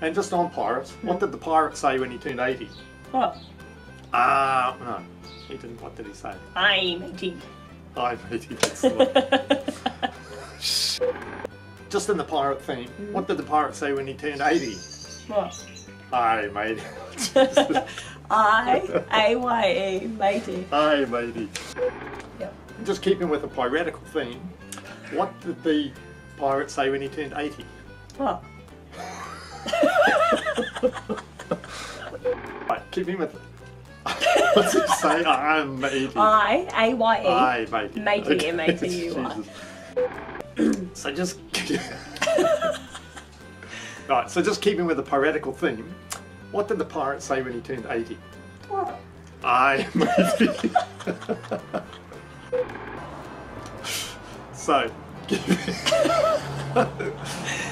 And just on pirates, what did the pirate say when he turned 80? What? Ah, no. He didn't. What did he say? I'm matey. I matey, that's the. Just in the pirate theme, what did the pirate say when he turned 80? What? Aye, matey. I A Y E matey. Aye, matey. Yep. Just keeping with the piratical theme, what did the pirate say when he turned 80? What? Right, keeping with. What's he say? I'm matey. I A Y E. Aye, matey. Matey, M-A-T-E-Y. Jesus. so just. right, so just keeping with the piratical theme, what did the pirate say when he turned 80? What? Aye, matey. so.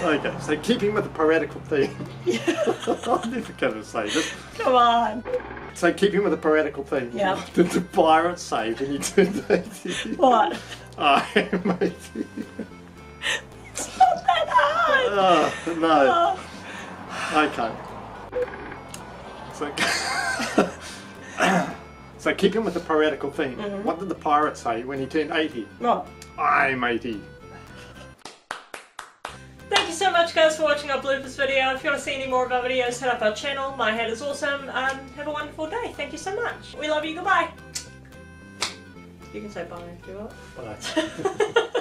okay, so keeping with the piratical theme. I'm never going to say this. Come on. So keeping with the piratical theme. Yeah. What did the pirate say when you turned 80? What? I am 80. It's not that hard. Oh, no. Oh. Okay. So, so keeping with the piratical theme, mm -hmm. what did the pirate say when he turned 80? What? I'm 80 so much guys for watching our bloopers video. If you want to see any more of our videos, head up our channel. My Hat Is Awesome. Um, have a wonderful day. Thank you so much. We love you. Goodbye. You can say bye if you want. Bye.